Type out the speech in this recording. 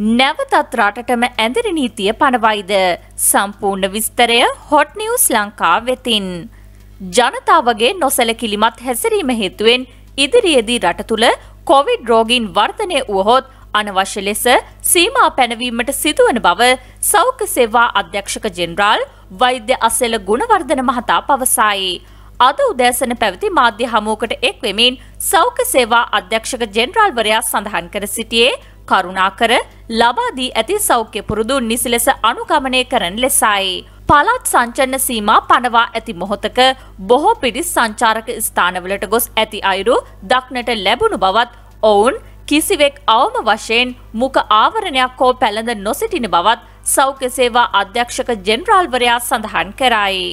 නැවතත් රටටම ඇඳරි නීතිය පනවයිද. සම්පූර්ණ විස්තරය හොට් නිවස් ලංකා වෙතින්. ජනතාවගේ නොසැලකිලිමත් හැසිරීම හේතුවෙන් ඉදිරියේදී රට තුළ කොවිඩ් රෝගීන් වර්ධනය වුවහොත් අනවශ්‍ය ලෙස සීමා පැනවීමට සිදුවන බව සෞඛ්‍ය සේවා අධ්‍යක්ෂක ජෙනරාල් වෛද්‍ය අසෙල ගුණවර්ධන මහතා පවසයි. අද උදෑසන පැවති මාධ්‍ය හමුවකට එක් වෙමින් සෞඛ්‍ය සේවා අධ්‍යක්ෂක ජෙනරාල්වරයා සඳහන් කර සිටියේ කරුණාකර ලබා දී ඇති සෞඛ්‍ය පුරුදු නිසි ලෙස අනුගමනය කරන ලෙසයි. පළාත් සංචන්න සීමා පනවා ඇති මොහොතක බොහෝ පිරිස් සංචාරක ස්ථානවලට ගොස් ඇති අයුරු දක්නට ලැබුණු බවත් ඔවුන් කිසිවෙක් අවම වශයෙන් මුක ආවරණයක් හෝ පැළඳ නොසිටින බවත් සෞඛ්‍ය සේවා අධ්‍යක්ෂක ජෙනරාල්වරයා සඳහන් කරයි.